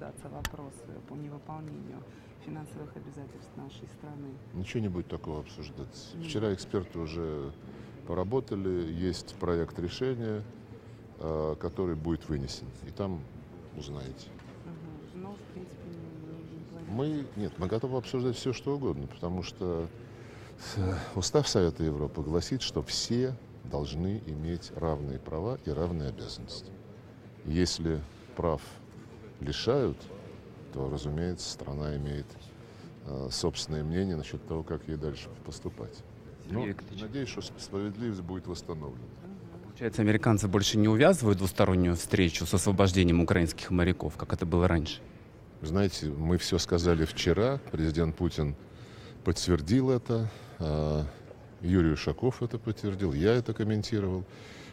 обсуждаться вопросы по невыполнению финансовых обязательств нашей страны? Ничего не будет такого обсуждаться. Нет. Вчера эксперты уже поработали, есть проект решения, э, который будет вынесен. И там узнаете. Ну, в принципе, не, не-. Мы, нет, мы готовы обсуждать все, что угодно, потому что э, устав Совета Европы гласит, что все должны иметь равные права и равные обязанности. Если прав лишают, то, разумеется, страна имеет э, собственное мнение насчет того, как ей дальше поступать. Викторович. надеюсь, что справедливость будет восстановлена. Получается, американцы больше не увязывают двустороннюю встречу с освобождением украинских моряков, как это было раньше. Знаете, мы все сказали вчера, президент Путин подтвердил это, а, Юрий Ушаков это подтвердил, я это комментировал.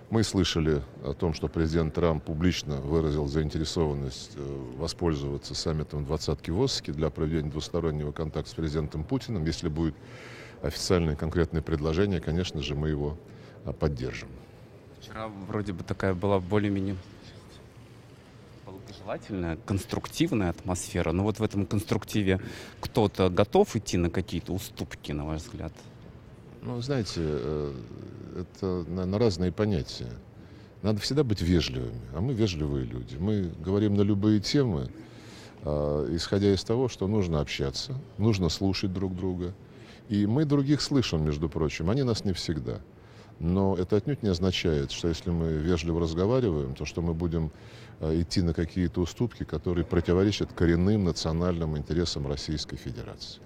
Мы слышали о том, что президент Трамп публично выразил заинтересованность э, воспользоваться саммитом двадцатки в Осаке для проведения двустороннего контакта с президентом Путиным. Если будет официальное конкретное предложение, конечно же, мы его а, поддержим. Вчера вроде бы такая была более-менее благожелательная, конструктивная атмосфера. Но вот в этом конструктиве кто-то готов идти на какие-то уступки, на ваш взгляд? Ну, знаете, э, это на, на разные понятия. Надо всегда быть вежливыми, а мы вежливые люди. Мы говорим на любые темы, а, исходя из того, что нужно общаться, нужно слушать друг друга. И мы других слышим, между прочим, они нас не всегда. Но это отнюдь не означает, что если мы вежливо разговариваем, то что мы будем э, идти на какие-то уступки, которые противоречат коренным национальным интересам Российской Федерации.